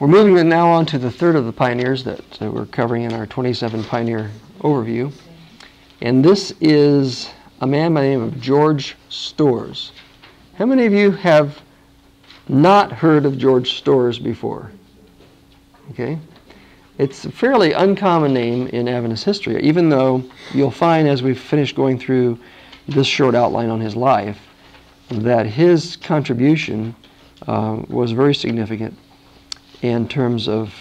we're moving now on to the third of the pioneers that we're covering in our 27 pioneer overview. And this is a man by the name of George Storrs. How many of you have not heard of George Storrs before? Okay? It's a fairly uncommon name in Adventist history, even though you'll find as we finish going through this short outline on his life that his contribution uh, was very significant in terms of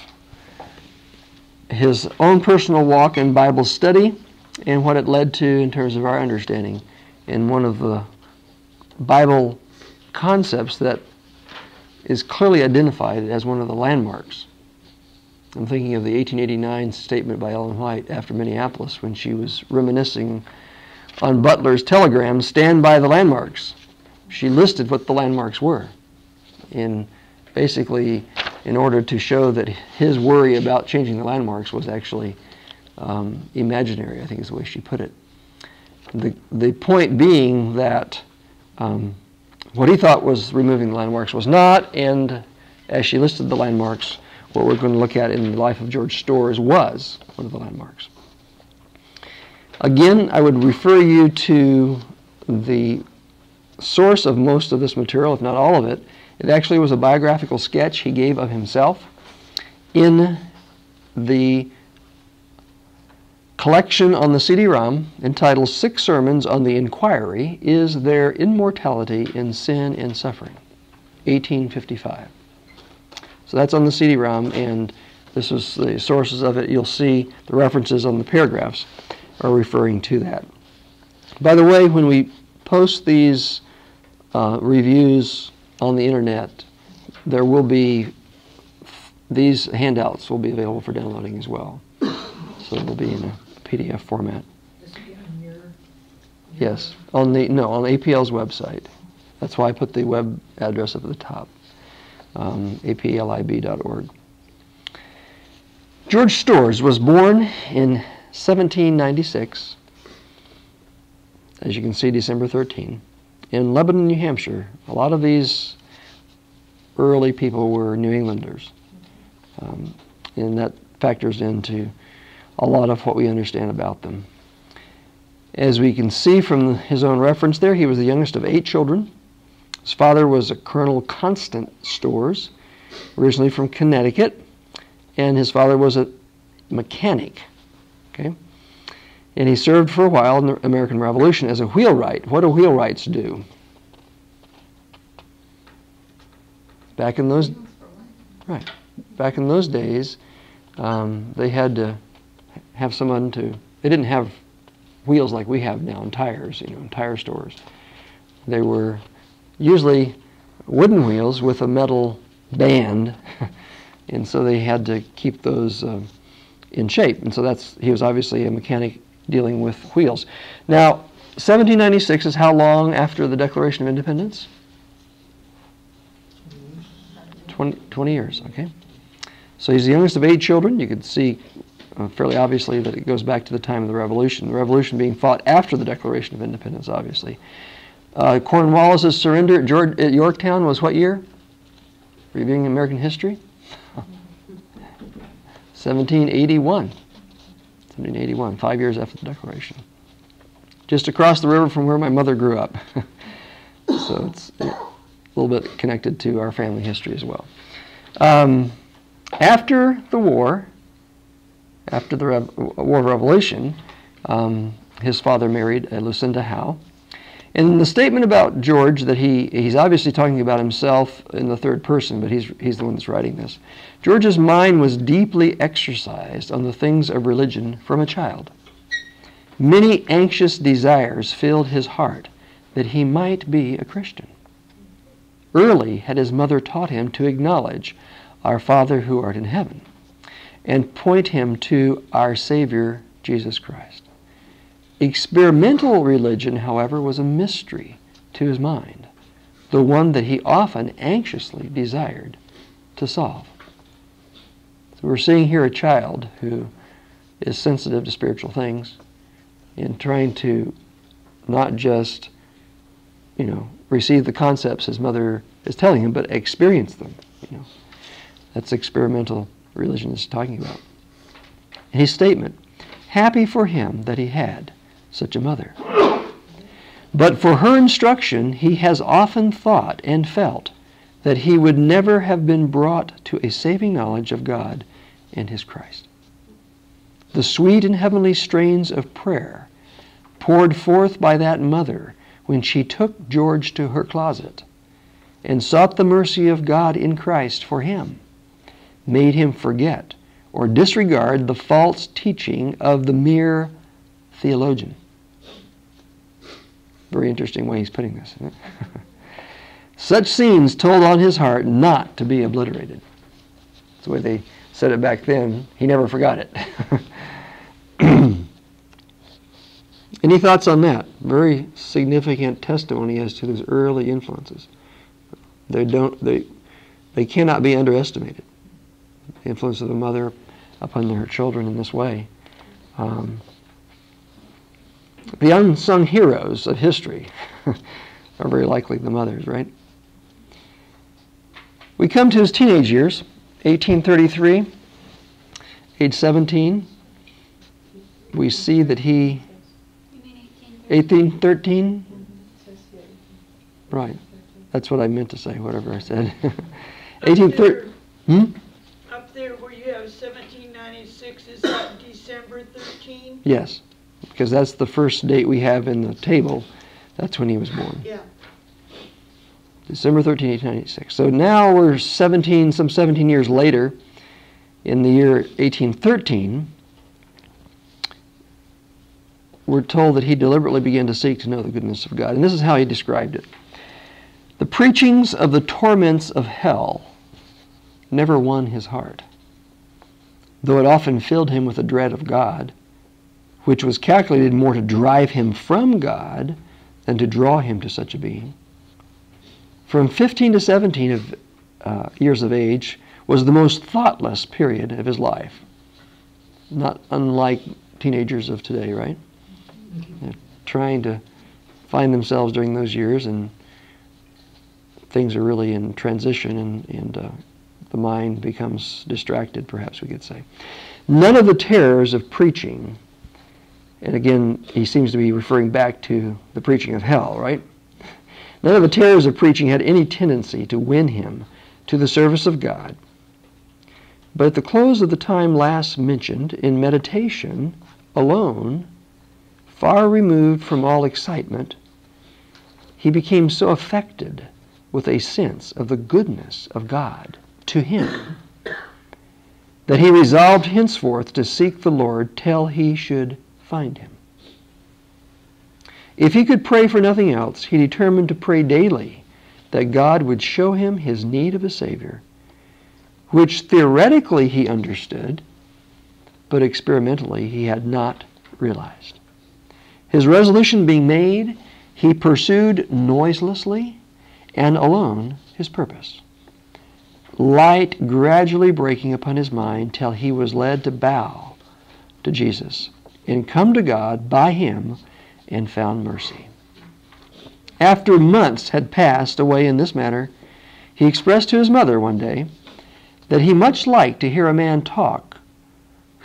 his own personal walk in Bible study and what it led to in terms of our understanding in one of the Bible concepts that is clearly identified as one of the landmarks. I'm thinking of the 1889 statement by Ellen White after Minneapolis when she was reminiscing on Butler's telegram, stand by the landmarks. She listed what the landmarks were in basically in order to show that his worry about changing the landmarks was actually um, imaginary, I think is the way she put it. The, the point being that um, what he thought was removing the landmarks was not, and as she listed the landmarks, what we're going to look at in the life of George Storrs was one of the landmarks. Again, I would refer you to the source of most of this material, if not all of it. It actually was a biographical sketch he gave of himself in the collection on the CD-ROM entitled Six Sermons on the Inquiry Is There Immortality in Sin and Suffering? 1855. So that's on the CD-ROM, and this is the sources of it. You'll see the references on the paragraphs are referring to that. By the way, when we post these uh, reviews on the internet, there will be these handouts will be available for downloading as well. So they'll be in a PDF format. Yes, on the no on APL's website. That's why I put the web address up at the top. Um, aplib.org. George Storrs was born in 1796, as you can see, December 13, in Lebanon, New Hampshire. A lot of these early people were New Englanders, um, and that factors into a lot of what we understand about them. As we can see from his own reference there, he was the youngest of eight children. His father was a Colonel Constant Storrs, originally from Connecticut, and his father was a mechanic. And he served for a while in the American Revolution as a wheelwright. What do wheelwrights do? Back in those, right? Back in those days, um, they had to have someone to, they didn't have wheels like we have now and tires, you know, in tire stores. They were usually wooden wheels with a metal band, and so they had to keep those uh, in shape. And so that's, he was obviously a mechanic dealing with wheels. Now, 1796 is how long after the Declaration of Independence? 20, 20 years, okay? So he's the youngest of eight children. You can see uh, fairly obviously that it goes back to the time of the Revolution. The Revolution being fought after the Declaration of Independence, obviously. Uh, Cornwallis's surrender at, George, at Yorktown was what year? Reviewing American history? 1781. 1781, five years after the Declaration. Just across the river from where my mother grew up. so it's a little bit connected to our family history as well. Um, after the war, after the War of Revolution, um, his father married uh, Lucinda Howe. In the statement about George, that he, he's obviously talking about himself in the third person, but he's, he's the one that's writing this. George's mind was deeply exercised on the things of religion from a child. Many anxious desires filled his heart that he might be a Christian. Early had his mother taught him to acknowledge, Our Father who art in heaven and point him to our Savior, Jesus Christ. Experimental religion, however, was a mystery to his mind, the one that he often anxiously desired to solve. So we're seeing here a child who is sensitive to spiritual things and trying to not just, you know, receive the concepts his mother is telling him, but experience them, you know. That's experimental religion is talking about. His statement, happy for him that he had such a mother. But for her instruction, he has often thought and felt that he would never have been brought to a saving knowledge of God and his Christ. The sweet and heavenly strains of prayer poured forth by that mother when she took George to her closet and sought the mercy of God in Christ for him made him forget or disregard the false teaching of the mere theologian. Very interesting way he's putting this. Such scenes told on his heart not to be obliterated. That's the way they said it back then. He never forgot it. Any thoughts on that? Very significant testimony as to those early influences. They don't they they cannot be underestimated. The influence of the mother upon her children in this way. Um, the unsung heroes of history are very likely the mothers, right? We come to his teenage years, 1833, age 17. We see that he, 1813? Right. That's what I meant to say, whatever I said. 1813. Hmm? Up there where you have 1796, is that December 13? Yes, because that's the first date we have in the table. That's when he was born. Yeah. December 13, 1896. So now we're 17, some 17 years later, in the year 1813, we're told that he deliberately began to seek to know the goodness of God. And this is how he described it. The preachings of the torments of hell never won his heart, though it often filled him with a dread of God, which was calculated more to drive him from God than to draw him to such a being. From 15 to 17 of, uh, years of age was the most thoughtless period of his life. Not unlike teenagers of today, right? They're trying to find themselves during those years, and things are really in transition, and, and uh, the mind becomes distracted, perhaps we could say. None of the terrors of preaching, and again, he seems to be referring back to the preaching of hell, right? None of the terrors of preaching had any tendency to win him to the service of God. But at the close of the time last mentioned, in meditation alone, far removed from all excitement, he became so affected with a sense of the goodness of God to him that he resolved henceforth to seek the Lord till he should find him. If he could pray for nothing else, he determined to pray daily that God would show him his need of a Savior, which theoretically he understood, but experimentally he had not realized. His resolution being made, he pursued noiselessly and alone his purpose light gradually breaking upon his mind till he was led to bow to Jesus and come to God by him and found mercy. After months had passed away in this manner, he expressed to his mother one day that he much liked to hear a man talk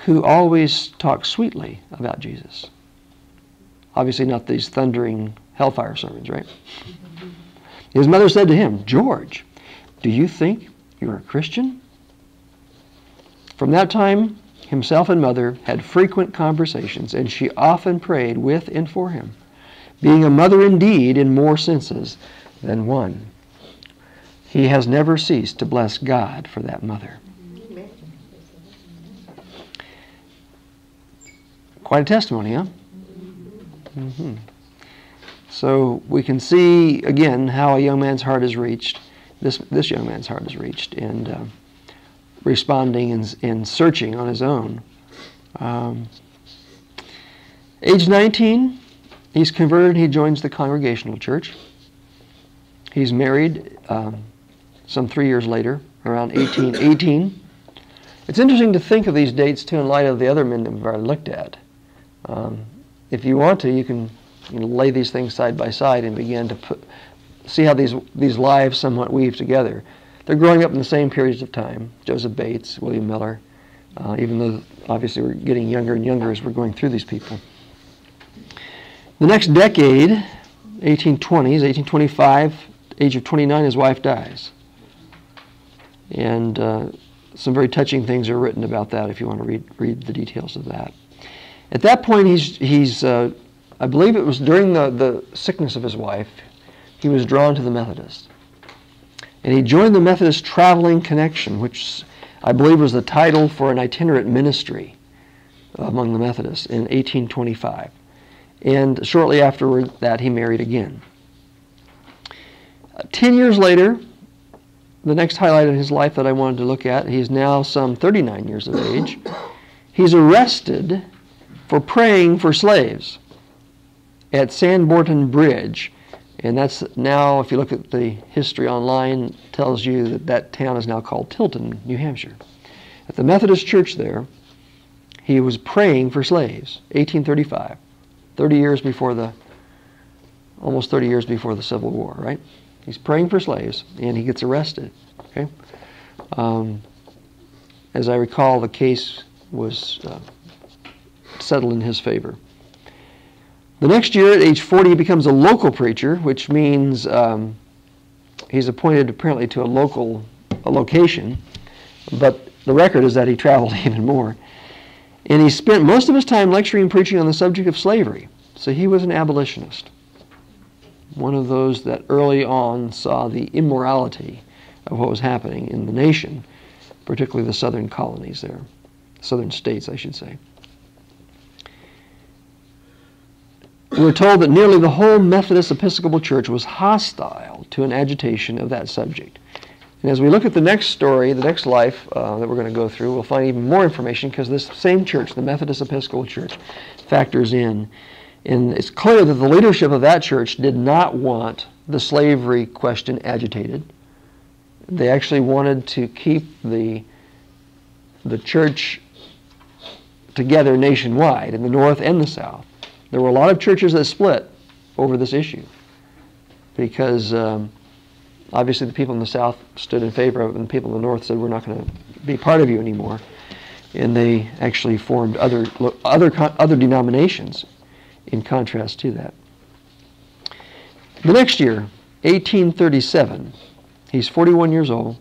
who always talked sweetly about Jesus. Obviously, not these thundering hellfire sermons, right? His mother said to him, George, do you think you're a Christian? From that time, himself and mother had frequent conversations, and she often prayed with and for him, being a mother indeed in more senses than one. He has never ceased to bless God for that mother. Quite a testimony, huh? Mm-hmm. So we can see again how a young man's heart is reached this, this young man's heart is reached and uh, responding and, and searching on his own. Um, age 19, he's converted. He joins the Congregational Church. He's married um, some three years later, around 1818. It's interesting to think of these dates too in light of the other men that we've already looked at. Um, if you want to, you can you know, lay these things side by side and begin to put, see how these, these lives somewhat weave together. They're growing up in the same periods of time. Joseph Bates, William Miller, uh, even though obviously we're getting younger and younger as we're going through these people. The next decade, 1820s, 1825, age of 29, his wife dies. And uh, some very touching things are written about that if you want to read, read the details of that. At that point, he's, he's uh, I believe it was during the, the sickness of his wife, he was drawn to the Methodists. And he joined the Methodist Traveling Connection, which I believe was the title for an itinerant ministry among the Methodists in 1825. And shortly afterward, that, he married again. Uh, ten years later, the next highlight in his life that I wanted to look at, he's now some 39 years of age. He's arrested for praying for slaves at Sanbornton Bridge. And that's now, if you look at the history online, tells you that that town is now called Tilton, New Hampshire. At the Methodist Church there, he was praying for slaves, 1835, 30 years before the, almost 30 years before the Civil War, right? He's praying for slaves, and he gets arrested. Okay, um, as I recall, the case was uh, settled in his favor. The next year, at age 40, he becomes a local preacher, which means um, he's appointed apparently to a local a location, but the record is that he traveled even more. And he spent most of his time lecturing and preaching on the subject of slavery. So he was an abolitionist one of those that early on saw the immorality of what was happening in the nation, particularly the southern colonies there, southern states, I should say. We're told that nearly the whole Methodist Episcopal Church was hostile to an agitation of that subject. And as we look at the next story, the next life uh, that we're going to go through, we'll find even more information because this same church, the Methodist Episcopal Church, factors in and it's clear that the leadership of that church did not want the slavery question agitated. They actually wanted to keep the, the church together nationwide in the North and the South. There were a lot of churches that split over this issue because um, obviously the people in the South stood in favor of it and the people in the North said, we're not going to be part of you anymore. And they actually formed other, other, other denominations in contrast to that. The next year, 1837, he's 41 years old.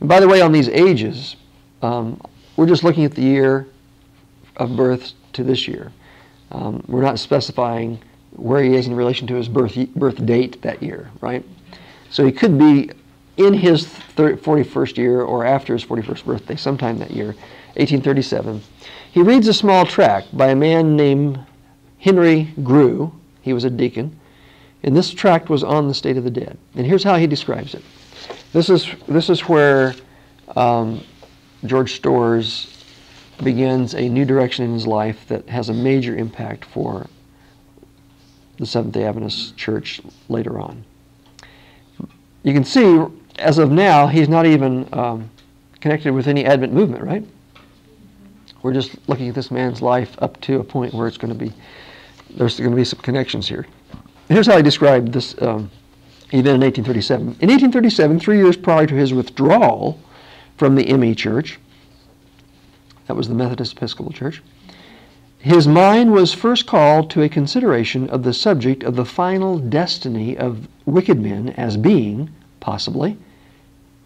And by the way, on these ages, um, we're just looking at the year of birth to this year. Um, we're not specifying where he is in relation to his birth, birth date that year, right? So he could be in his 30, 41st year or after his 41st birthday, sometime that year, 1837. He reads a small tract by a man named Henry Grew. He was a deacon. And this tract was on the state of the dead. And here's how he describes it. This is, this is where um, George Storrs begins a new direction in his life that has a major impact for the Seventh day Adventist Church later on. You can see, as of now, he's not even um, connected with any Advent movement, right? We're just looking at this man's life up to a point where it's going to be there's going to be some connections here. Here's how he described this um, event in 1837. In 1837, three years prior to his withdrawal from the ME Church, that was the Methodist Episcopal Church, his mind was first called to a consideration of the subject of the final destiny of wicked men as being, possibly,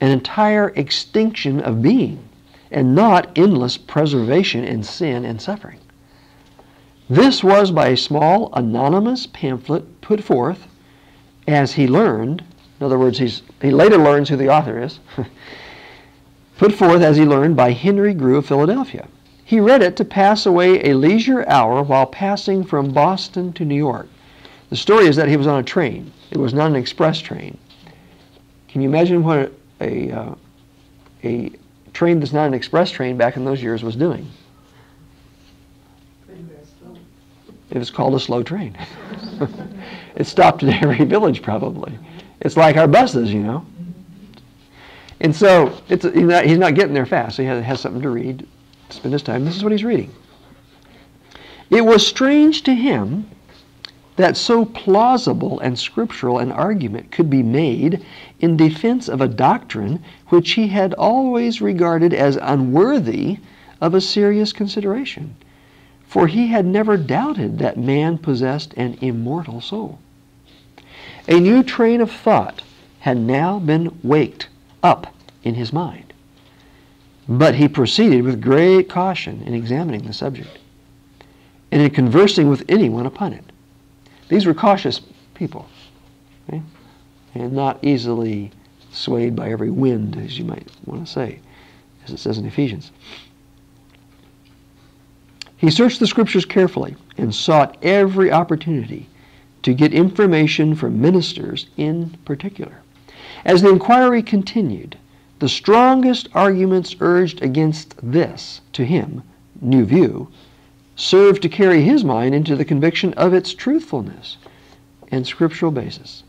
an entire extinction of being, and not endless preservation in sin and suffering. This was by a small anonymous pamphlet put forth as he learned. In other words, he's, he later learns who the author is. put forth as he learned by Henry Grew of Philadelphia. He read it to pass away a leisure hour while passing from Boston to New York. The story is that he was on a train. It was not an express train. Can you imagine what a, a, uh, a train that's not an express train back in those years was doing? It was called a slow train. it stopped at every village probably. It's like our buses, you know. And so it's, he's, not, he's not getting there fast. So he has, has something to read, spend his time. This is what he's reading. It was strange to him that so plausible and scriptural an argument could be made in defense of a doctrine which he had always regarded as unworthy of a serious consideration. For he had never doubted that man possessed an immortal soul. A new train of thought had now been waked up in his mind. But he proceeded with great caution in examining the subject and in conversing with anyone upon it. These were cautious people, okay? and not easily swayed by every wind, as you might want to say, as it says in Ephesians. He searched the scriptures carefully and sought every opportunity to get information from ministers in particular. As the inquiry continued, the strongest arguments urged against this, to him, new view, served to carry his mind into the conviction of its truthfulness and scriptural basis.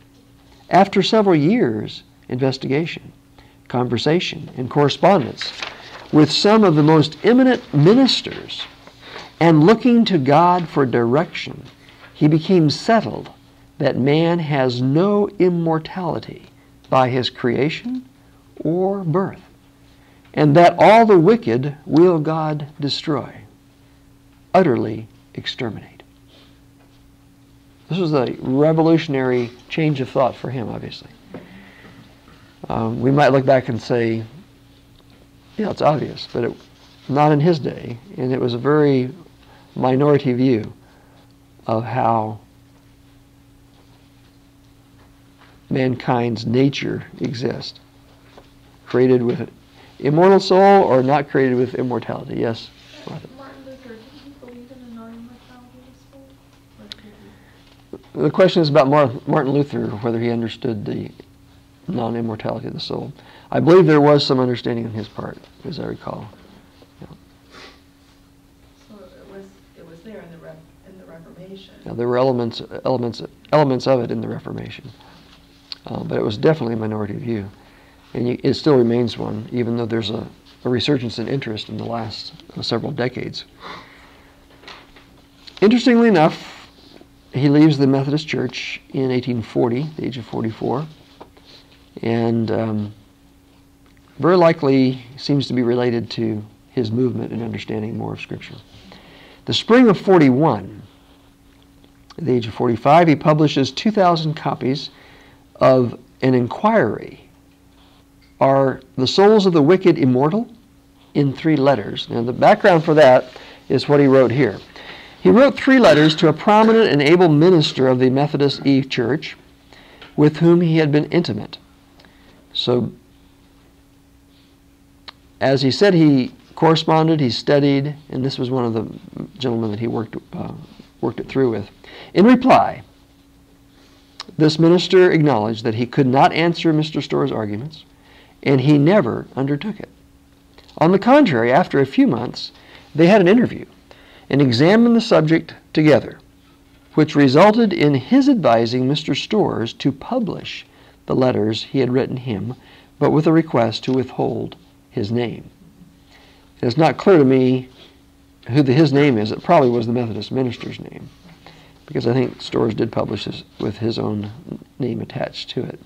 After several years' investigation, conversation, and correspondence with some of the most eminent ministers, and looking to God for direction, he became settled that man has no immortality by his creation or birth, and that all the wicked will God destroy utterly exterminate. This was a revolutionary change of thought for him, obviously. Um, we might look back and say, yeah, it's obvious, but it, not in his day, and it was a very minority view of how mankind's nature exists. Created with an immortal soul or not created with immortality. Yes? Martha. The question is about Martin Luther, whether he understood the non-immortality of the soul. I believe there was some understanding on his part, as I recall. Yeah. So it was it was there in the Re- in the Reformation. Yeah, there were elements elements elements of it in the Reformation, uh, but it was definitely a minority view, and you, it still remains one, even though there's a, a resurgence in interest in the last uh, several decades. Interestingly enough, he leaves the Methodist Church in 1840, the age of 44, and um, very likely seems to be related to his movement in understanding more of Scripture. The spring of 41, at the age of 45, he publishes 2,000 copies of an inquiry Are the souls of the wicked immortal? in three letters. Now, the background for that is what he wrote here. He wrote three letters to a prominent and able minister of the Methodist Eve Church with whom he had been intimate. So, as he said, he corresponded, he studied, and this was one of the gentlemen that he worked, uh, worked it through with. In reply, this minister acknowledged that he could not answer Mr. Storr's arguments, and he never undertook it. On the contrary, after a few months, they had an interview and examined the subject together, which resulted in his advising Mr. Storrs to publish the letters he had written him, but with a request to withhold his name. It's not clear to me who the, his name is. It probably was the Methodist minister's name, because I think Storrs did publish this with his own name attached to it.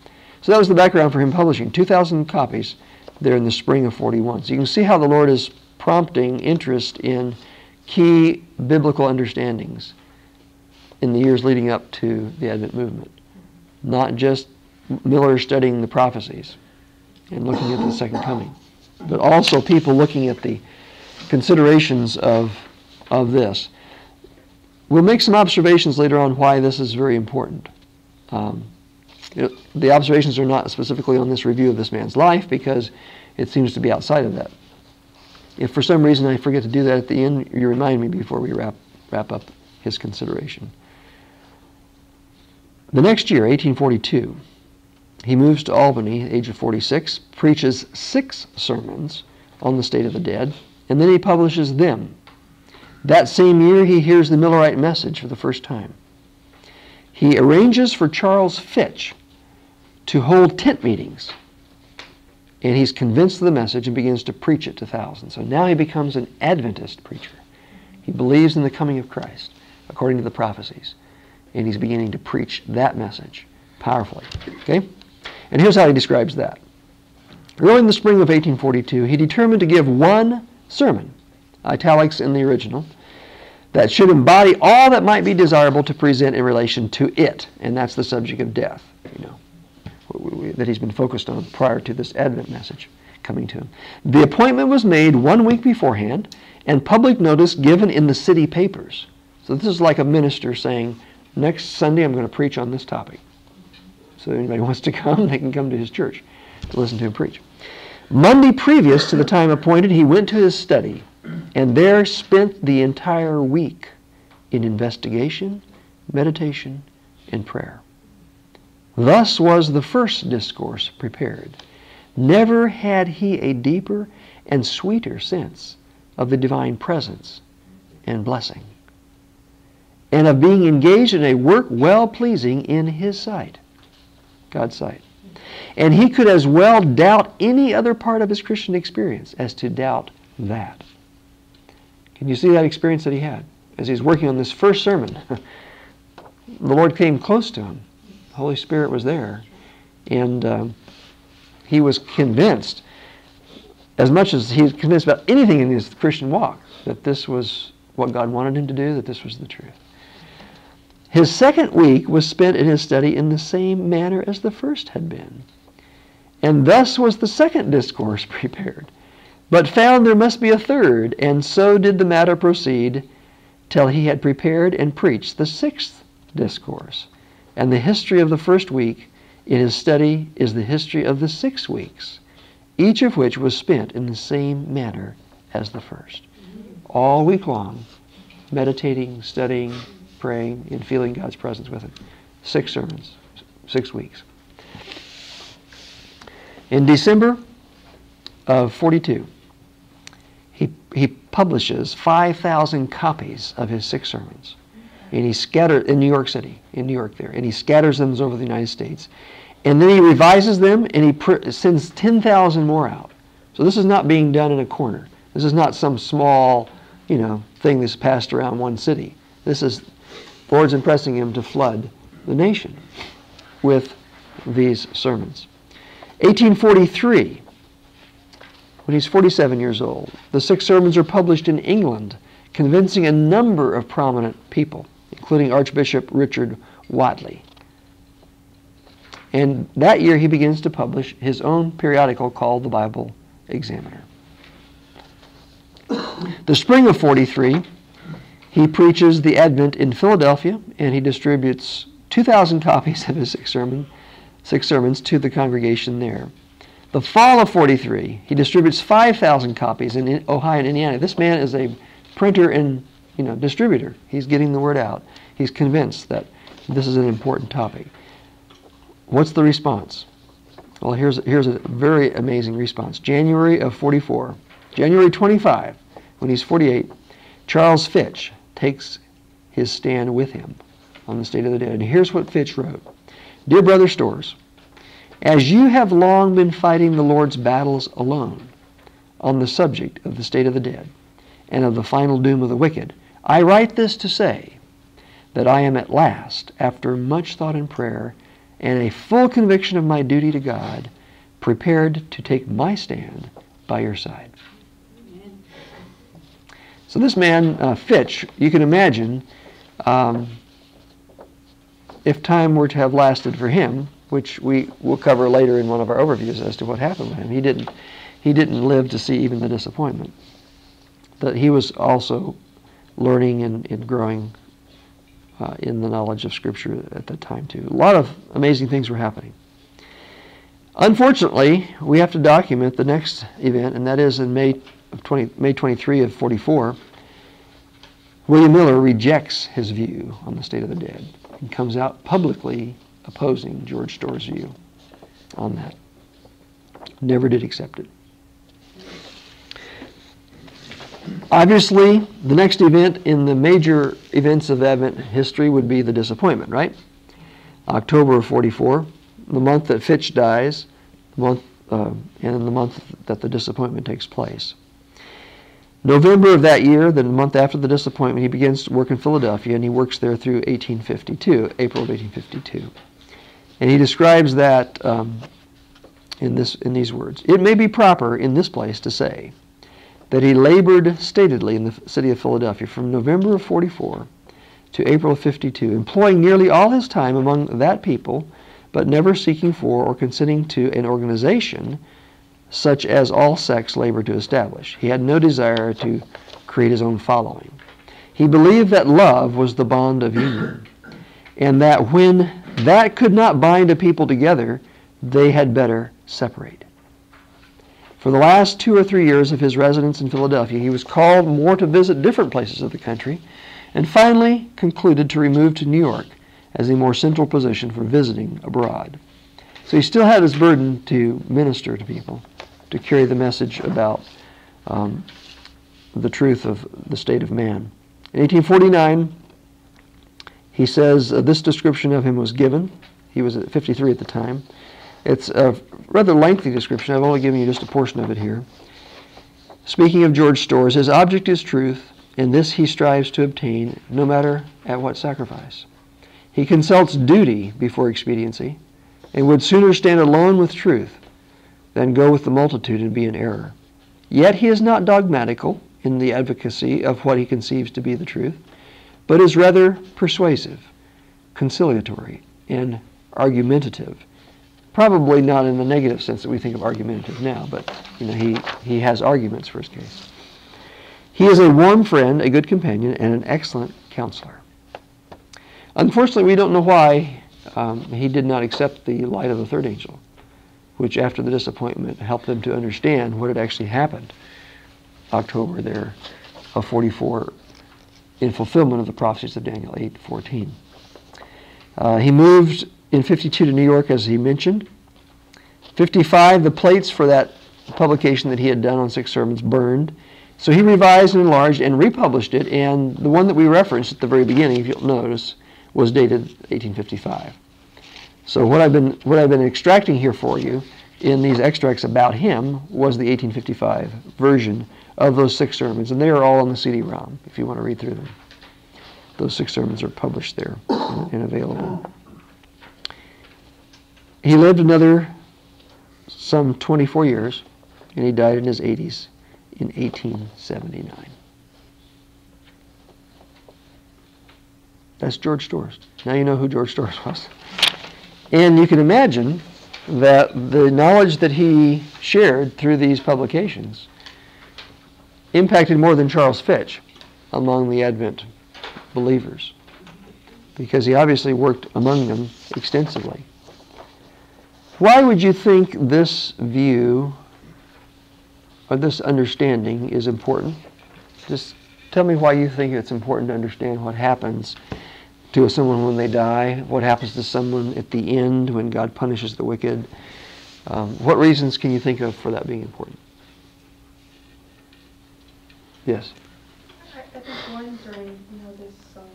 So that was the background for him publishing 2,000 copies there in the spring of 41. So you can see how the Lord is prompting interest in key biblical understandings in the years leading up to the Advent movement. Not just Miller studying the prophecies and looking at the second coming, but also people looking at the considerations of, of this. We'll make some observations later on why this is very important. Um, know, the observations are not specifically on this review of this man's life because it seems to be outside of that. If for some reason I forget to do that at the end, you remind me before we wrap, wrap up his consideration. The next year, 1842, he moves to Albany, age of 46, preaches six sermons on the state of the dead, and then he publishes them. That same year, he hears the Millerite message for the first time. He arranges for Charles Fitch to hold tent meetings and he's convinced of the message and begins to preach it to thousands. So now he becomes an Adventist preacher. He believes in the coming of Christ according to the prophecies. and he's beginning to preach that message powerfully. Okay? And here's how he describes that. Early in the spring of 1842, he determined to give one sermon, italics in the original, that should embody all that might be desirable to present in relation to it, and that's the subject of death, you know, that he's been focused on prior to this Advent message coming to him. The appointment was made one week beforehand, and public notice given in the city papers. So this is like a minister saying, next Sunday I'm going to preach on this topic. So anybody wants to come, they can come to his church to listen to him preach. Monday previous to the time appointed, he went to his study and there spent the entire week in investigation, meditation, and prayer. Thus was the first discourse prepared. Never had he a deeper and sweeter sense of the divine presence and blessing, and of being engaged in a work well pleasing in his sight, God's sight. And he could as well doubt any other part of his Christian experience as to doubt that. Can you see that experience that he had as he's working on this first sermon? the Lord came close to him. The Holy Spirit was there. And um, he was convinced, as much as he was convinced about anything in his Christian walk, that this was what God wanted him to do, that this was the truth. His second week was spent in his study in the same manner as the first had been. And thus was the second discourse prepared, but found there must be a third, and so did the matter proceed till he had prepared and preached the sixth discourse. And the history of the first week in his study is the history of the six weeks, each of which was spent in the same manner as the first. All week long, meditating, studying, praying, and feeling God's presence with him. Six sermons, six weeks. In December of 42, he, he publishes 5,000 copies of his six sermons. And he scatters in New York City, in New York there, and he scatters them over the United States. And then he revises them and he pr- sends 10,000 more out. So this is not being done in a corner. This is not some small, you know, thing that's passed around one city. This is Lord's impressing him to flood the nation with these sermons. 1843, when he's 47 years old, the six sermons are published in England, convincing a number of prominent people, including Archbishop Richard Whately. And that year he begins to publish his own periodical called the Bible Examiner. The spring of 43, he preaches the Advent in Philadelphia and he distributes 2,000 copies of his six, sermon, six sermons to the congregation there. The fall of 43, he distributes 5,000 copies in Ohio and Indiana. This man is a printer and you know, distributor. He's getting the word out. He's convinced that this is an important topic. What's the response? Well, here's, here's a very amazing response. January of 44, January 25, when he's 48, Charles Fitch, takes his stand with him on the state of the dead. And here's what Fitch wrote Dear Brother Storrs, as you have long been fighting the Lord's battles alone on the subject of the state of the dead and of the final doom of the wicked, I write this to say that I am at last, after much thought and prayer, and a full conviction of my duty to God, prepared to take my stand by your side. So this man, uh, Fitch, you can imagine, um, if time were to have lasted for him, which we will cover later in one of our overviews as to what happened with him, he didn't, he didn't live to see even the disappointment. That he was also learning and, and growing uh, in the knowledge of Scripture at that time too. A lot of amazing things were happening. Unfortunately, we have to document the next event, and that is in May of 20, May 23 of 44. William Miller rejects his view on the state of the dead and comes out publicly opposing George Storr's view on that. Never did accept it. Obviously, the next event in the major events of Advent history would be the disappointment, right? October of 44, the month that Fitch dies, the month, uh, and the month that the disappointment takes place. November of that year, the month after the disappointment, he begins to work in Philadelphia, and he works there through 1852, April of 1852. And he describes that um, in, this, in these words It may be proper in this place to say that he labored statedly in the city of Philadelphia from November of 44 to April of 52, employing nearly all his time among that people, but never seeking for or consenting to an organization such as all sects labor to establish. He had no desire to create his own following. He believed that love was the bond of union, and that when that could not bind a people together, they had better separate. For the last two or three years of his residence in Philadelphia, he was called more to visit different places of the country, and finally concluded to remove to New York as a more central position for visiting abroad. So he still had his burden to minister to people to carry the message about um, the truth of the state of man. In 1849, he says uh, this description of him was given. He was at 53 at the time. It's a rather lengthy description. I've only given you just a portion of it here. Speaking of George Storrs, his object is truth, and this he strives to obtain, no matter at what sacrifice. He consults duty before expediency, and would sooner stand alone with truth than go with the multitude and be in error. Yet he is not dogmatical in the advocacy of what he conceives to be the truth, but is rather persuasive, conciliatory, and argumentative. Probably not in the negative sense that we think of argumentative now, but you know, he, he has arguments for his case. He is a warm friend, a good companion, and an excellent counselor. Unfortunately, we don't know why um, he did not accept the light of the third angel which after the disappointment helped them to understand what had actually happened October there of 44 in fulfillment of the prophecies of Daniel 8:14. Uh, he moved in 52 to New York, as he mentioned. 55, the plates for that publication that he had done on six sermons burned. So he revised and enlarged and republished it, and the one that we referenced at the very beginning, if you'll notice, was dated 1855. So what I've been what I've been extracting here for you in these extracts about him was the 1855 version of those six sermons, and they are all on the CD-ROM if you want to read through them. Those six sermons are published there and available. He lived another some 24 years, and he died in his 80s in 1879. That's George Storrs. Now you know who George Storrs was. And you can imagine that the knowledge that he shared through these publications impacted more than Charles Fitch among the Advent believers because he obviously worked among them extensively. Why would you think this view or this understanding is important? Just tell me why you think it's important to understand what happens to someone when they die, what happens to someone at the end when God punishes the wicked. Um, what reasons can you think of for that being important? Yes. I, I think one during, you know, this, um,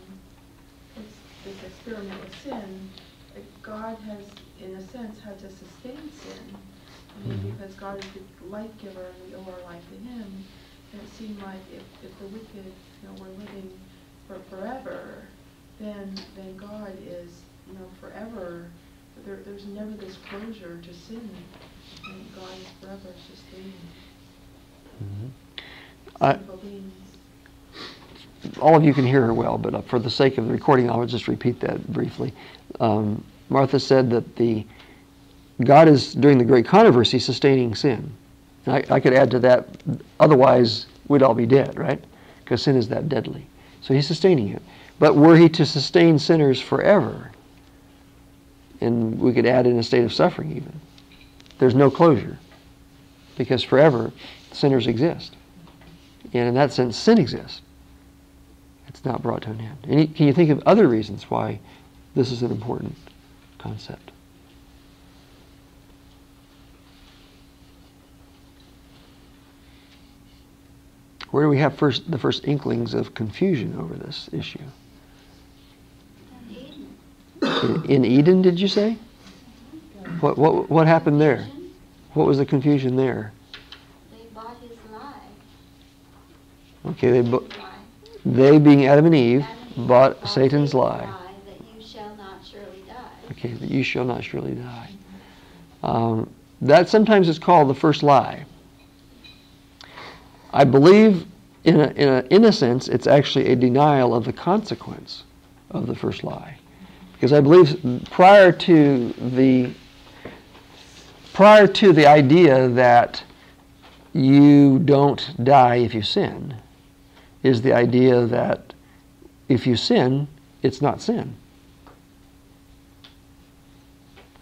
this, this experiment with sin, God has, in a sense, had to sustain sin. I mean, Mhm. because God is the life giver and we owe our life to Him. And it seemed like if, if the wicked, you know, were living for forever, then, then God is, you know, forever, there, there's never this closure to sin. And God is forever sustaining I- beings. all of you can hear her well, but uh, for the sake of the recording, I will just repeat that briefly. Um, Martha said that the God is during the great controversy sustaining sin. I, I could add to that. Otherwise, we'd all be dead, right? Because sin is that deadly. So He's sustaining it. But were He to sustain sinners forever, and we could add in a state of suffering even, there's no closure, because forever sinners exist, and in that sense, sin exists it's not brought to an end. Any, can you think of other reasons why this is an important concept? Where do we have first the first inklings of confusion over this issue? In, in Eden, did you say? Mm-hmm. What, what, what happened there? What was the confusion there? They bought his life. Okay, they, they being Adam and Eve, bought Satan's lie. Okay, that you shall not surely die. Um, that sometimes is called the first lie. I believe, in a, in, a, in a sense, it's actually a denial of the consequence of the first lie. Because I believe prior to the prior to the idea that you don't die if you sin, is the idea that if you sin, it's not sin.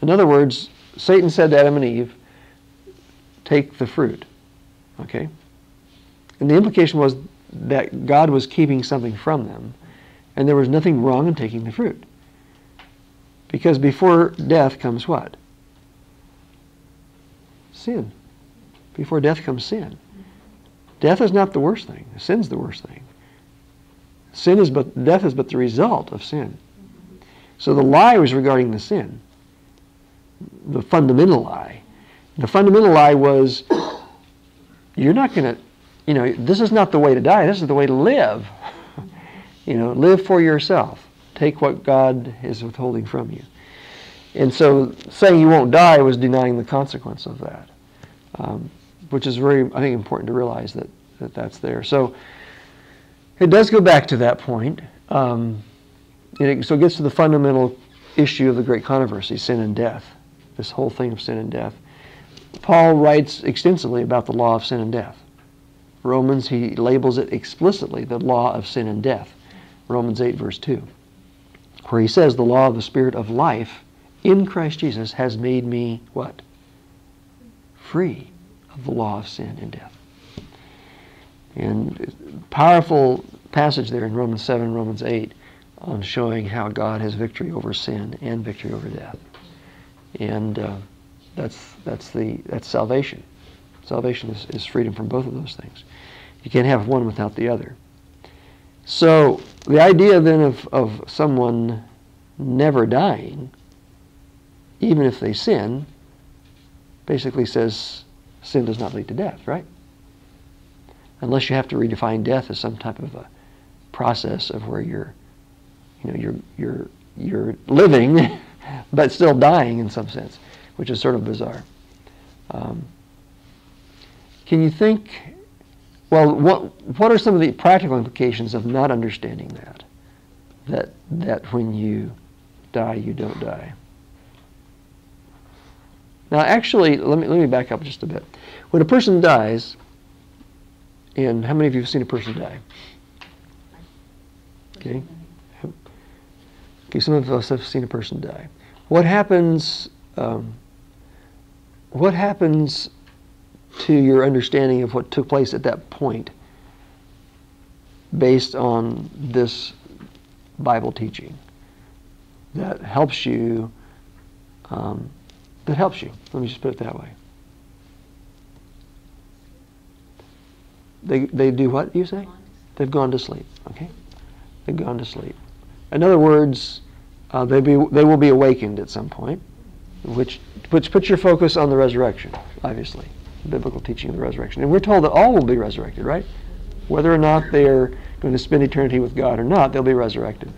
In other words, Satan said to Adam and Eve, take the fruit. Okay? And the implication was that God was keeping something from them, and there was nothing wrong in taking the fruit. Because before death comes what? Sin. Before death comes sin. Death is not the worst thing. Sin's the worst thing. Sin is but death is but the result of sin. So the lie was regarding the sin the fundamental lie. The fundamental lie was you're not going to, you know, this is not the way to die, this is the way to live. you know, live for yourself. Take what God is withholding from you. And so saying you won't die was denying the consequence of that, um, which is very, I think, important to realize that, that that's there. So it does go back to that point. Um, it, so it gets to the fundamental issue of the great controversy, sin and death this whole thing of sin and death. Paul writes extensively about the law of sin and death. Romans, he labels it explicitly the law of sin and death. Romans 8, verse 2, where he says, The law of the Spirit of life in Christ Jesus has made me what? Free of the law of sin and death. And powerful passage there in Romans 7, Romans 8 on showing how God has victory over sin and victory over death and uh, that's that's the that's salvation. Salvation is, is freedom from both of those things. You can't have one without the other. So the idea then of, of someone never dying, even if they sin, basically says sin does not lead to death, right? Unless you have to redefine death as some type of a process of where you're, you know, you're you're you're living but still dying in some sense, which is sort of bizarre. Um, can you think, well, what, what are some of the practical implications of not understanding that? That, that when you die, you don't die. Now, actually, let me, let me back up just a bit. When a person dies, and how many of you have seen a person die? Okay. Okay, some of us have seen a person die. What happens? Um, what happens to your understanding of what took place at that point, based on this Bible teaching, that helps you? Um, that helps you. Let me just put it that way. They they do what you say? They've gone to sleep. Okay, they've gone to sleep. In other words, uh, they, be, they will be awakened at some point, which, which puts your focus on the resurrection, obviously, the biblical teaching of the resurrection. And we're told that all will be resurrected, right? Whether or not they're going to spend eternity with God or not, they'll be resurrected.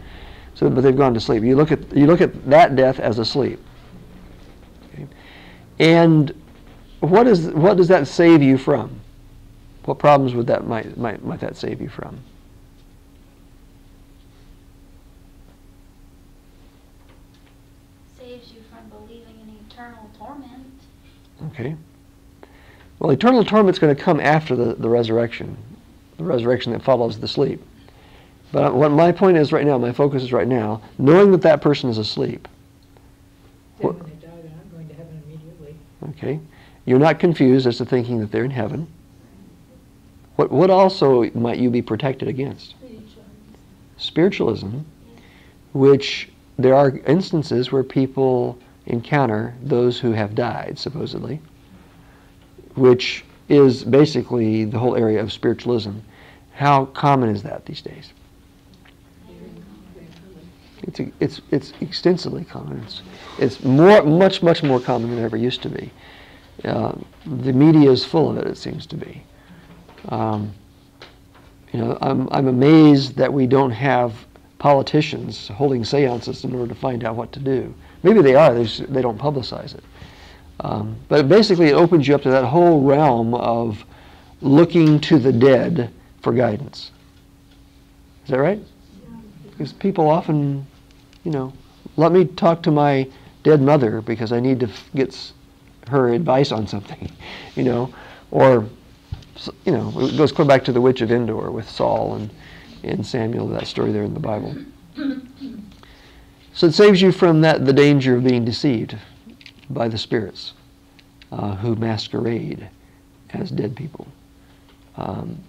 So, but they've gone to sleep. You look at you look at that death as a sleep. And what is what does that save you from? What problems would that might might might that save you from? Saves you from believing in eternal torment. Okay. Well, eternal torment's going to come after the, the resurrection, the resurrection that follows the sleep. But what my point is right now, my focus is right now, knowing that that person is asleep when they die, they're not going to heaven immediately. Okay. You're not confused as to thinking that they're in heaven. What, what also might you be protected against? Spiritualism, which there are instances where people encounter those who have died, supposedly, which is basically the whole area of spiritualism. How common is that these days? It's, it's, it's extensively common. It's, it's more, much, much more common than it ever used to be. Uh, the media is full of it, it seems to be. Um, You know, I'm, I'm amazed that we don't have politicians holding seances in order to find out what to do. Maybe they are, they, just, they don't publicize it. Um, but basically, it opens you up to that whole realm of looking to the dead for guidance. Is that right? Because people often, you know, let me talk to my dead mother because I need to get her advice on something, you know, or you know, it goes clear back to the witch of Endor with Saul and, and Samuel, that story there in the Bible. So it saves you from that the danger of being deceived by the spirits uh, who masquerade as dead people. Um,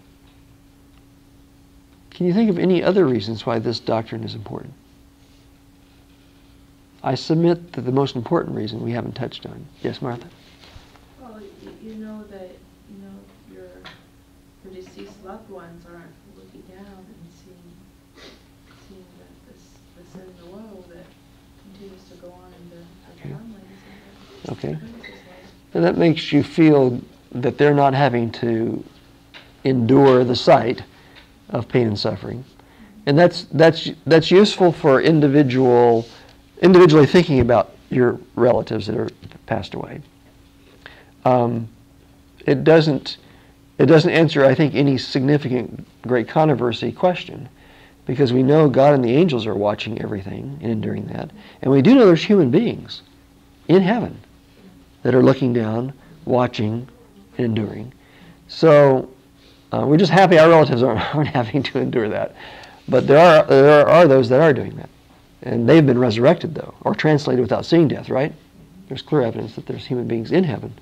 can you think of any other reasons why this doctrine is important? I submit that the most important reason we haven't touched on. Yes, Martha? Well, you, know that, you know, your, your deceased loved ones aren't looking down and seeing, seeing the, this, the sin the woe that continues to go on in the, Okay. families and. Okay. And that makes you feel that they're not having to endure the sight of pain and suffering. And that's, that's, that's useful for individual, individually thinking about your relatives that are passed away. Um, it doesn't, it doesn't answer, I think, any significant great controversy question because we know God and the angels are watching everything and enduring that. And we do know there's human beings in heaven that are looking down, watching, and enduring. So uh, we're just happy our relatives aren't, aren't having to endure that. But there are, there are those that are doing that. And they've been resurrected, though, or translated without seeing death, right? There's clear evidence that there's human beings in heaven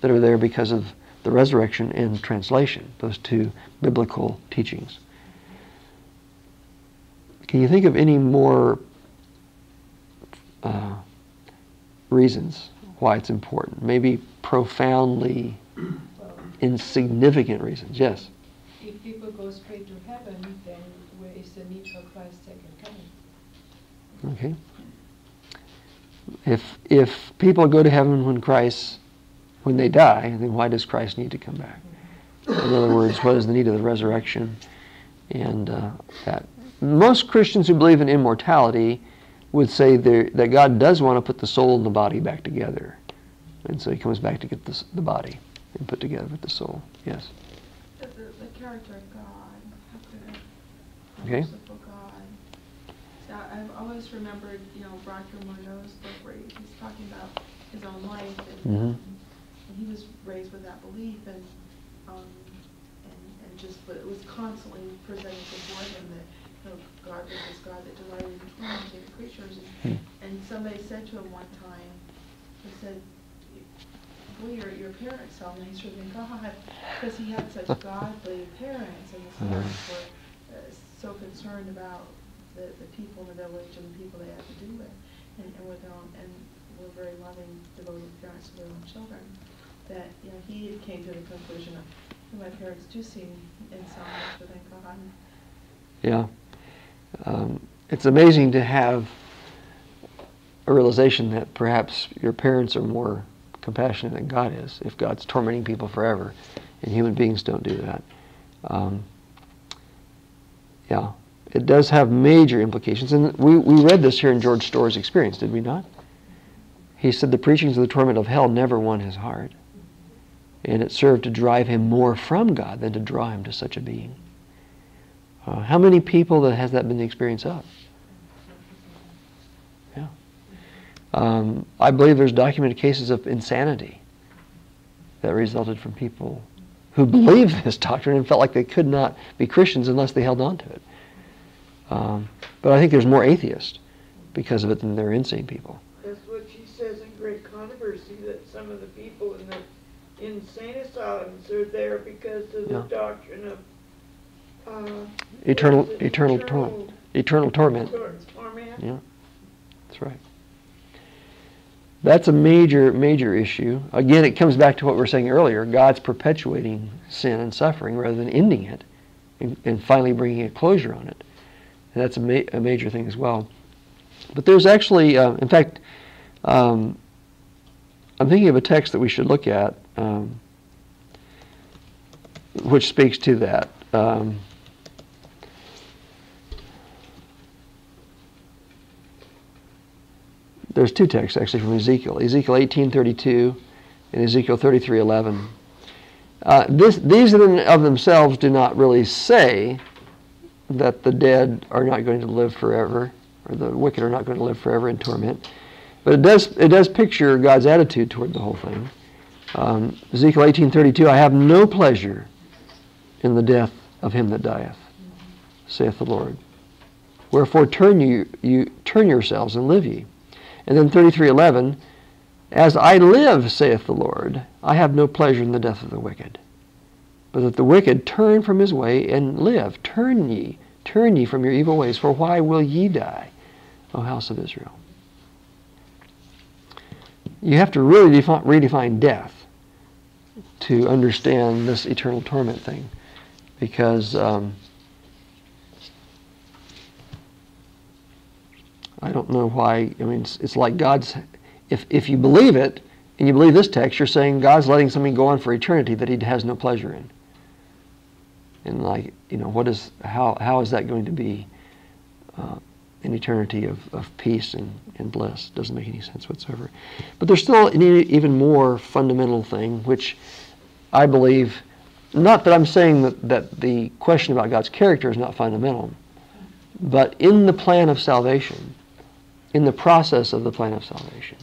that are there because of the resurrection and translation, those two biblical teachings. Can you think of any more uh, reasons why it's important? Maybe profoundly insignificant reasons. Yes. If people go straight to heaven, then where is the need for coming? Okay. If if people go to heaven when Christ when they die, then why does Christ need to come back? In other words, what is the need of the resurrection? And uh, that most Christians who believe in immortality would say that God does want to put the soul and the body back together, and so He comes back to get the, the body and put together with the soul. Yes. The, the, character of God, Okay. merciful God. So I- I've always remembered, you know, Roger Morneau's book where he's talking about his own life and, Mhm. um, and he was raised with that belief and, um, and, and just, but it was constantly presented before him that, you know, God was this God that delighted in tormenting creatures. And, Hmm. and somebody said to him one time, he said, boy, your, your parents sound nicer than God, because he had such godly parents, and his Mhm. parents were uh, so concerned about the, the people in the village and the people they had to do with, and, and with their own, and were very loving, devoted parents to their own children, that, you know, he came to the conclusion of, my parents do seem in some nicer than God. Yeah. Um, it's amazing to have a realization that perhaps your parents are more compassionate than God is if God's tormenting people forever and human beings don't do that. Um, yeah. It does have major implications. And we, we read this here in George Storrs' experience, did we not? He said the preachings of the torment of hell never won his heart. And it served to drive him more from God than to draw him to such a being. Uh, how many people that has that been the experience of? Yeah. Um, I believe there's documented cases of insanity that resulted from people who believed this doctrine and felt like they could not be Christians unless they held on to it. Um, but I think there's more atheists because of it than there are insane people. That's what she says in Great Controversy, that some of the people in the insane asylums are there because of the doctrine of, uh. Eternal, what is it? eternal torment. Eternal torment. tor- Torment? Yeah, that's right. That's a major, major issue. Again, it comes back to what we were saying earlier. God's perpetuating sin and suffering rather than ending it and, and finally bringing a closure on it and that's a, ma a major thing as well. But there's actually, uh, in fact, um, I'm thinking of a text that we should look at, um, which speaks to that. Um, there's two texts actually from Ezekiel, Ezekiel 18:32 and Ezekiel 33:11. Uh, this, these of, of themselves do not really say that the dead are not going to live forever, or the wicked are not going to live forever in torment. But it does, it does picture God's attitude toward the whole thing. Um, Ezekiel 18:32, I have no pleasure in the death of him that dieth, saith the Lord. Wherefore turn you, you turn yourselves and live ye. And then 33:11, as I live, saith the Lord, I have no pleasure in the death of the wicked. But that the wicked turn from his way and live. Turn ye, turn ye from your evil ways, for why will ye die, O house of Israel? You have to really defi- redefine death to understand this eternal torment thing. Because um, I don't know why, I mean, it's, it's like God's, if, if you believe it, and you believe this text, you're saying God's letting something go on for eternity that he has no pleasure in. And like, you know, what is, how, how is that going to be uh, an eternity of, of peace and, and bliss? Doesn't make any sense whatsoever. But there's still an even more fundamental thing, which I believe, not that I'm saying that, that the question about God's character is not fundamental, but in the plan of salvation, in the process of the plan of salvation,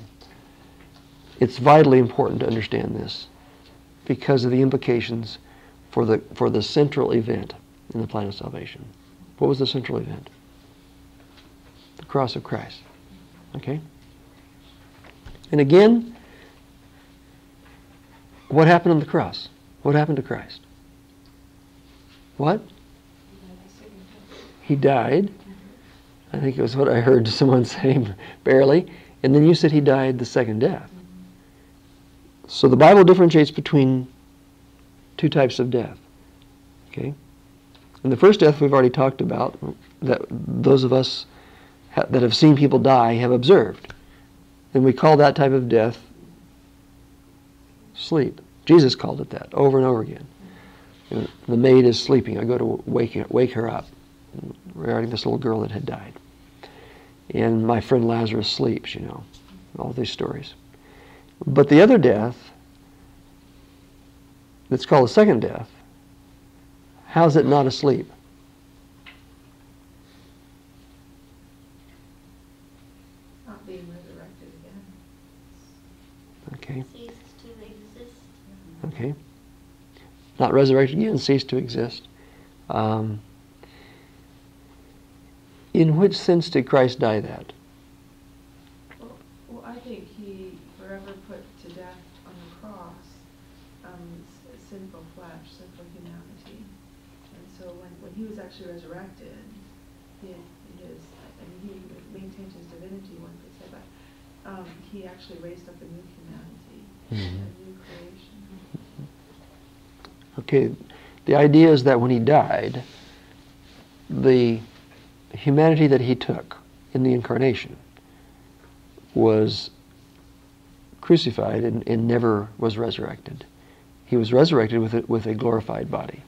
it's vitally important to understand this because of the implications for the, for the central event in the plan of salvation. What was the central event? The cross of Christ. Okay? And again, what happened on the cross? What happened to Christ? What? He died. I think it was what I heard someone say, barely. And then you said he died the second death. So the Bible differentiates between two types of death. Okay? And the first death we've already talked about, that those of us ha- that have seen people die have observed. And we call that type of death sleep. Jesus called it that over and over again. You know, the maid is sleeping. I go to wake, wake her up regarding this little girl that had died. And my friend Lazarus sleeps, you know, all these stories. But the other death, that's called the second death, how's it not asleep? Not being resurrected again. Okay, Cease to exist. okay. Not resurrected again, cease to exist. Um, in which sense did Christ die that? Well, well, I think he forever put to death on the cross um, s- sinful flesh, sinful humanity. And so when, when he was actually resurrected, he, his, I mean, he maintained his divinity, one could say, but um, he actually raised up a new humanity, Mhm. a new creation. Okay, the idea is that when he died, the humanity that he took in the incarnation was crucified and, and never was resurrected. He was resurrected with a, with a glorified body,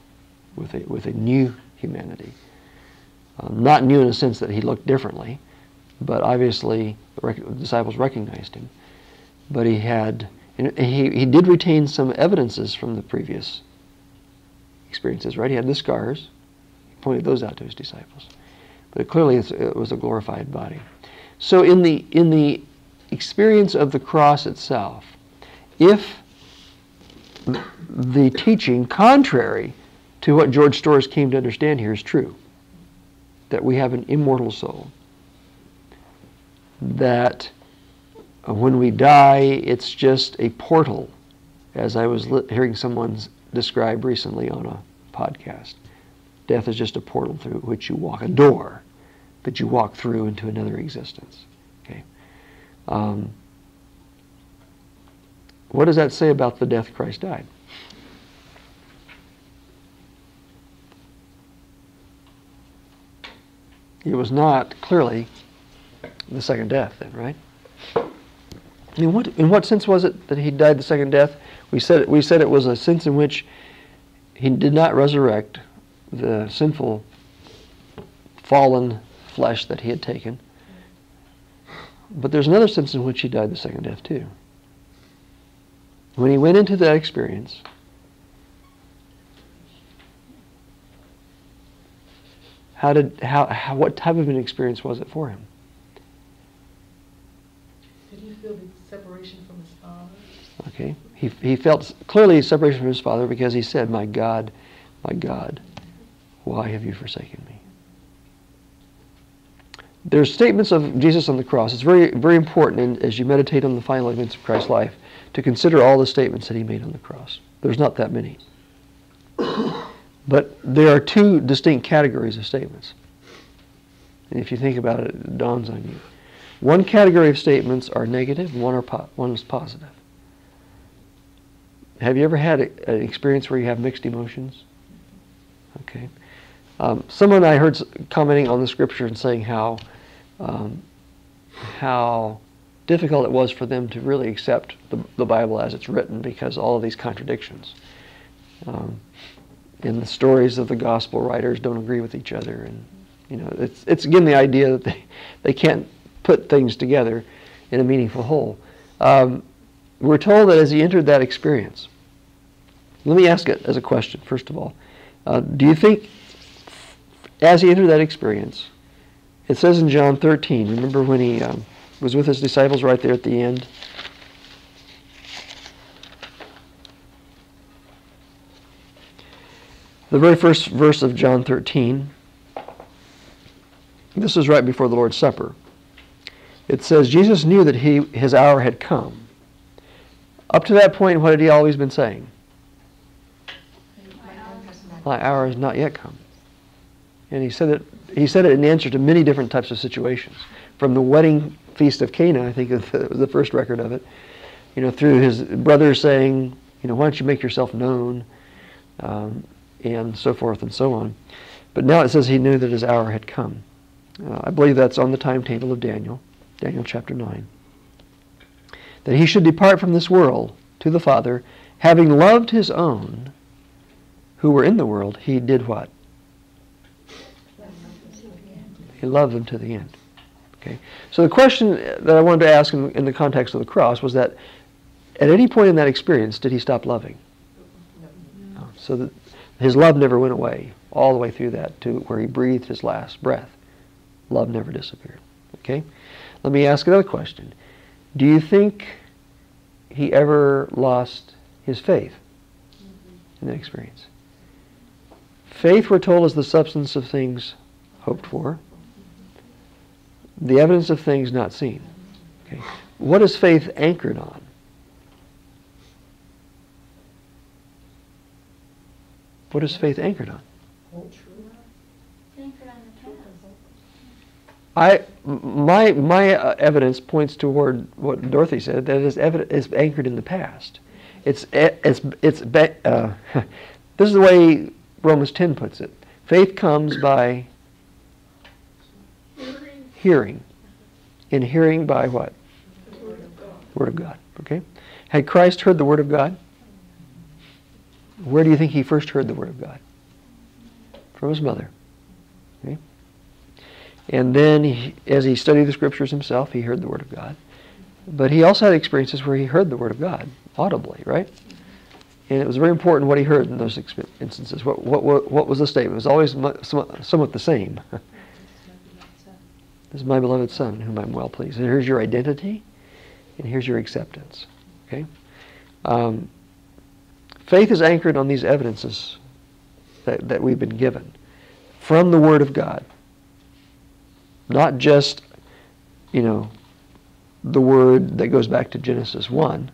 with a, with a new humanity. Uh, not new in the sense that he looked differently, but obviously the rec- the disciples recognized him. But he had, he, he did retain some evidences from the previous experiences, right? He had the scars. He pointed those out to his disciples. But clearly it was a glorified body. So in the, in the experience of the cross itself, if the teaching contrary to what George Storrs came to understand here is true, that we have an immortal soul, that when we die, it's just a portal, as I was hearing someone describe recently on a podcast. Death is just a portal through which you walk, a door that you walk through into another existence. Okay. Um, what does that say about the death Christ died? It was not clearly the second death, then, right? What, in what sense was it that he died the second death? We said, we said it was a sense in which he did not resurrect the sinful, fallen flesh that he had taken, But there's another sense in which he died the second death too. When he went into that experience, how did how, how what type of an experience was it for him? Did he feel the separation from his father? Okay, he he felt clearly separation from his father because he said, "My God, my God, why have you forsaken me?" There's statements of Jesus on the cross. It's very very important in, as you meditate on the final events of Christ's life to consider all the statements that he made on the cross. There's not that many. But there are two distinct categories of statements. And if you think about it, it dawns on you. One category of statements are negative, one, are po- one is positive. Have you ever had a, an experience where you have mixed emotions? Okay. Um, someone I heard commenting on the scripture and saying how um, how difficult it was for them to really accept the, the Bible as it's written because all of these contradictions. Um, and the stories of the gospel writers don't agree with each other and you know it's it's again the idea that they, they can't put things together in a meaningful whole um, we're told that as he entered that experience let me ask it as a question first of all uh, do you think as he entered that experience it says in john 13 remember when he um, was with his disciples right there at the end The very first verse of John 13, this is right before the Lord's Supper. It says, Jesus knew that he, his hour had come. Up to that point, what had he always been saying? My hour has not yet come. And he said it, he said it in answer to many different types of situations. From the wedding feast of Cana, I think was the first record of it, you know, through his brother saying, you know, why don't you make yourself known? Um, and so forth and so on. But now it says he knew that his hour had come. Uh, I believe that's on the timetable of Daniel, Daniel chapter 9. That he should depart from this world to the Father, having loved his own who were in the world, he did what? He loved them to the end. Okay. So the question that I wanted to ask in, in the context of the cross was that at any point in that experience, did he stop loving? No. So that his love never went away all the way through that to where he breathed his last breath. Love never disappeared. Okay? Let me ask another question. Do you think he ever lost his faith mm-hmm. in that experience? Faith, we're told, is the substance of things hoped for, the evidence of things not seen. Okay? What is faith anchored on? What is faith anchored on? Anchored on the past. I my my uh, evidence points toward what Dorothy said that is evident is anchored in the past. It's it's it's be- uh, this is the way Romans 10 puts it. Faith comes by Hearing. In hearing by what? word of. Word of God. Okay? Had Christ heard the word of God? Where do you think he first heard the word of God? From his mother. And then, he, as he studied the scriptures himself, he heard the word of God. But he also had experiences where he heard the word of God audibly, right? And it was very important what he heard in those instances. What, what, what, what was the statement? It was always somewhat the same. This is my beloved son, whom I'm well pleased. And here's your identity, and here's your acceptance. Okay? Um, faith is anchored on these evidences that, that we've been given from the Word of God. Not just, you know, the Word that goes back to Genesis 1,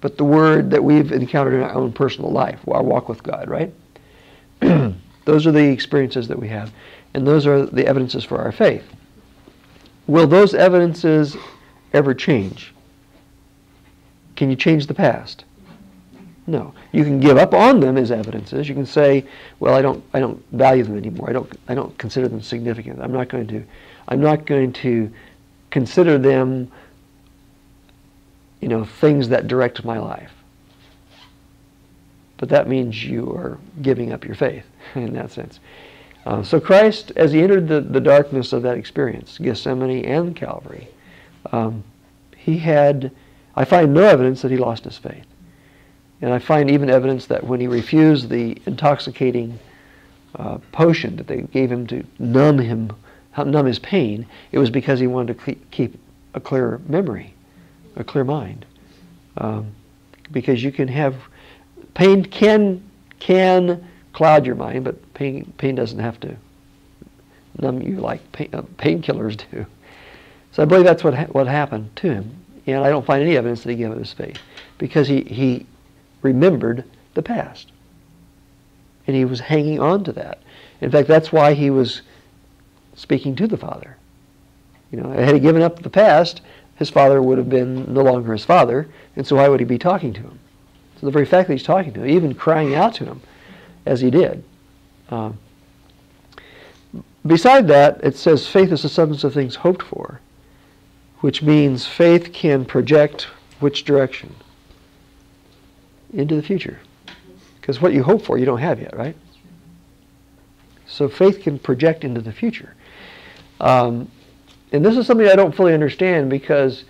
but the Word that we've encountered in our own personal life, our walk with God, right? those are the experiences that we have. And those are the evidences for our faith. Will those evidences ever change? Can you change the past? No. You can give up on them as evidences. You can say, "Well, I don't, I don't value them anymore. I don't, I don't consider them significant. I'm not going to, I'm not going to consider them, you know, things that direct my life." But that means you are giving up your faith in that sense. Uh, so Christ, as he entered the, the darkness of that experience, Gethsemane and Calvary, um, he had, I find no evidence that he lost his faith. And I find even evidence that when he refused the intoxicating uh, potion that they gave him to numb him, numb his pain, it was because he wanted to keep a clear memory, a clear mind. Um, because you can have pain can can cloud your mind, but pain pain doesn't have to numb you like pain, uh, painkillers do. So I believe that's what ha- what happened to him, and I don't find any evidence that he gave up his faith because he he remembered the past. And he was hanging on to that. In fact, that's why he was speaking to the Father. You know, had he given up the past, his father would have been no longer his father, and so why would he be talking to him? So the very fact that he's talking to him, even crying out to him, as he did. Um, beside that, it says faith is the substance of things hoped for, which means faith can project which direction? Into the future. Because what you hope for, you don't have yet, right? So faith can project into the future. Um, and this is something I don't fully understand because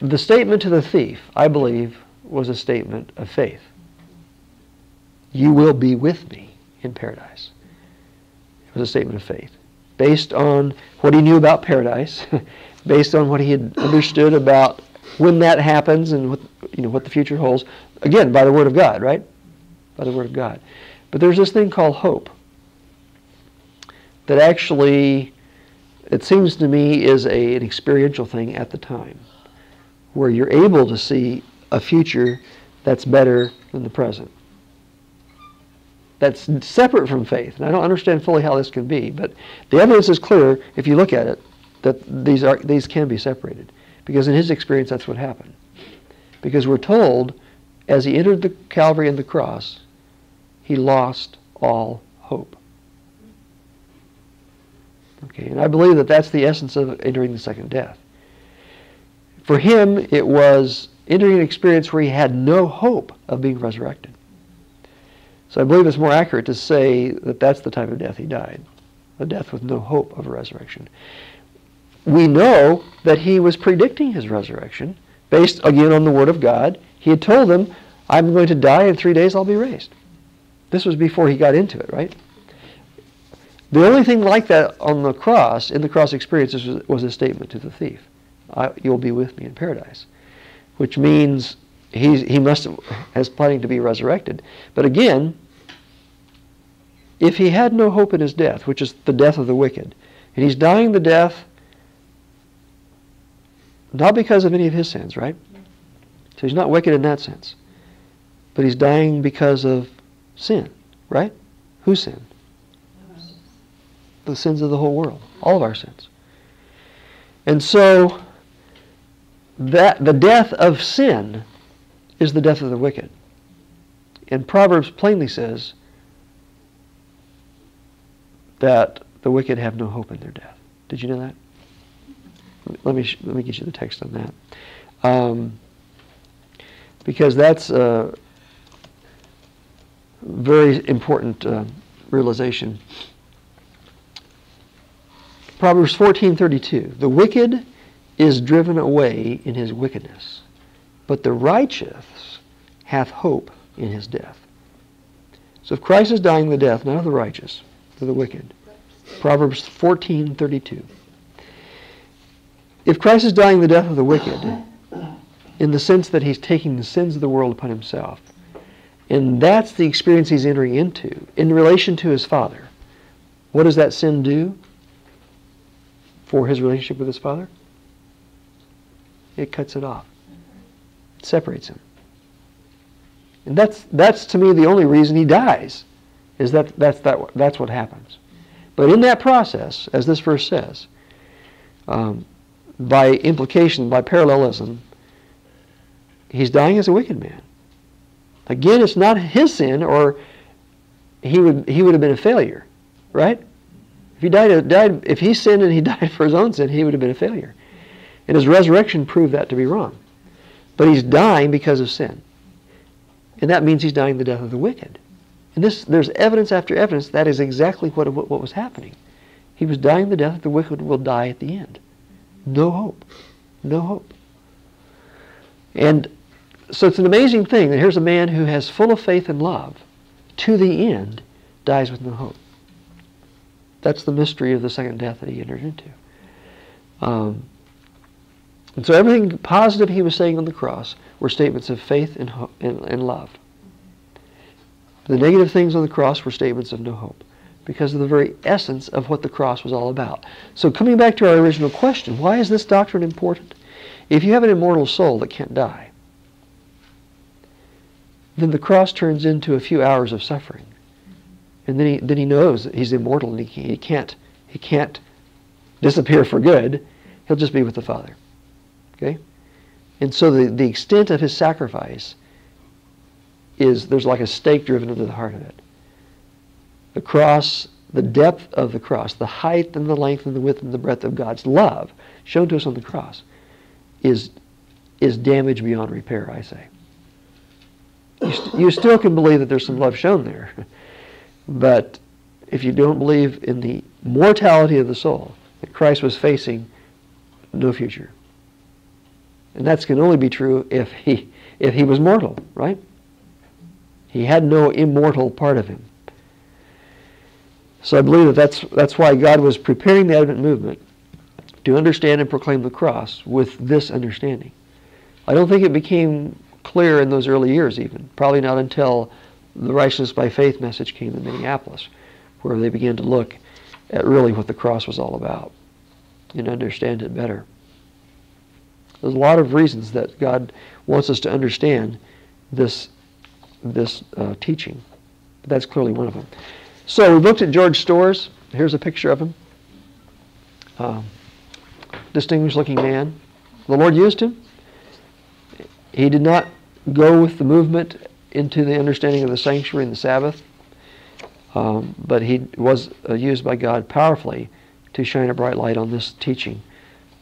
the statement to the thief, I believe, was a statement of faith. You will be with me in paradise. It was a statement of faith. Based on what he knew about paradise, based on what he had understood about when that happens and what, you know, what the future holds. Again, by the Word of God, right? By the Word of God. But there's this thing called hope that actually, it seems to me, is a, an experiential thing at the time where you're able to see a future that's better than the present. That's separate from faith. And I don't understand fully how this can be, but the evidence is clear if you look at it that these, are, these can be separated. Because in his experience, that's what happened. Because we're told, as he entered the Calvary and the cross, he lost all hope. Okay, and I believe that that's the essence of entering the second death. For him, it was entering an experience where he had no hope of being resurrected. So I believe it's more accurate to say that that's the type of death he died, a death with no hope of a resurrection we know that he was predicting his resurrection based again on the word of God. He had told them, I'm going to die in three days I'll be raised. This was before he got into it, right? The only thing like that on the cross, in the cross experience, was, a statement to the thief. you'll be with me in paradise. Which means he's, he must have, has planning to be resurrected. But again, if he had no hope in his death, which is the death of the wicked, and he's dying the death not because of any of his sins, right? So he's not wicked in that sense. But he's dying because of sin, right? Whose sin? The sins of the whole world. All of our sins. And so that the death of sin is the death of the wicked. And Proverbs plainly says that the wicked have no hope in their death. Did you know that? Let me let me get you the text on that, um, because that's a very important uh, realization. Proverbs fourteen thirty two: The wicked is driven away in his wickedness, but the righteous hath hope in his death. So if Christ is dying the death, not of the righteous, but the wicked. Proverbs fourteen thirty two. If Christ is dying the death of the wicked, in the sense that he's taking the sins of the world upon himself, and that's the experience he's entering into in relation to his Father, what does that sin do for his relationship with his Father? It cuts it off. It separates him. And that's, that's to me the only reason he dies, is that that's, that, that's what happens. But in that process, as this verse says, um, by implication, by parallelism, he's dying as a wicked man. Again, it's not his sin, or he would he would have been a failure, right? If he died, died if he sinned and he died for his own sin, he would have been a failure. And his resurrection proved that to be wrong. But he's dying because of sin. And that means he's dying the death of the wicked. And this, there's evidence after evidence that is exactly what, what, was happening. He was dying the death of the wicked will die at the end. No hope. No hope. And so it's an amazing thing that here's a man who has full of faith and love to the end dies with no hope. That's the mystery of the second death that he entered into. Um, and so everything positive he was saying on the cross were statements of faith and, and, and love. The negative things on the cross were statements of no hope because of the very essence of what the cross was all about. So coming back to our original question, why is this doctrine important? If you have an immortal soul that can't die, then the cross turns into a few hours of suffering. And then he, then he knows that he's immortal and he, he, can't, he can't disappear for good. He'll just be with the Father. Okay? And so the, the extent of his sacrifice is there's like a stake driven into the heart of it. The cross, the depth of the cross, the height and the length and the width and the breadth of God's love shown to us on the cross is, is damage beyond repair, I say. You, st- you still can believe that there's some love shown there. But if you don't believe in the mortality of the soul, that Christ was facing no future. And that can only be true if he if he was mortal, right? He had no immortal part of him. So I believe that that's that's why God was preparing the Advent movement to understand and proclaim the cross with this understanding. I don't think it became clear in those early years even. Probably not until the righteousness by faith message came in Minneapolis, where they began to look at really what the cross was all about and understand it better. There's a lot of reasons that God wants us to understand this this uh, teaching. But that's clearly one of them. So we looked at George Storrs. Here's a picture of him. Um, distinguished looking man. The Lord used him. He did not go with the movement into the understanding of the sanctuary and the Sabbath, um, but he was uh, used by God powerfully to shine a bright light on this teaching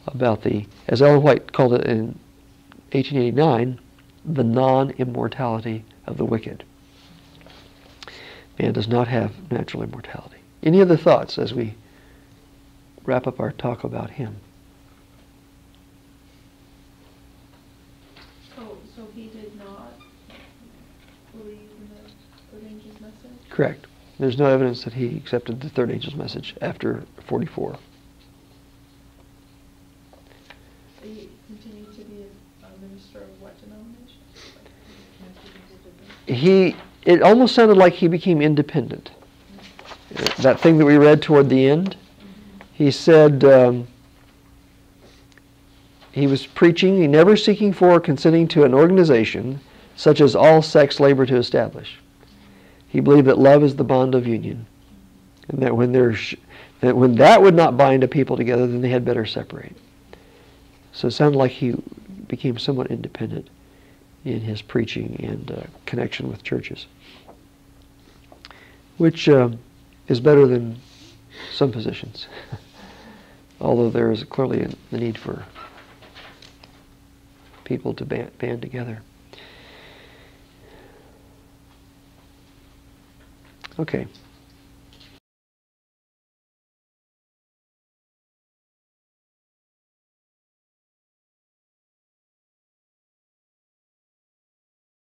about the, as Ellen White called it in 1889, the non-immortality of the wicked. Man does not have natural immortality. Any other thoughts as we wrap up our talk about him? So, so he did not believe in the third angel's message? Correct. There's no evidence that he accepted the third angel's message after 44. So he continued to be a minister of what denomination? He, it almost sounded like he became independent. That thing that we read toward the end, he said um, he was preaching, he never seeking for or consenting to an organization such as all sects labor to establish. He believed that love is the bond of union, and that when there's that when that would not bind a people together, then they had better separate. So it sounded like he became somewhat independent in his preaching and uh, connection with churches, which uh, is better than some positions, although there is clearly a, the need for people to band, band together. Okay.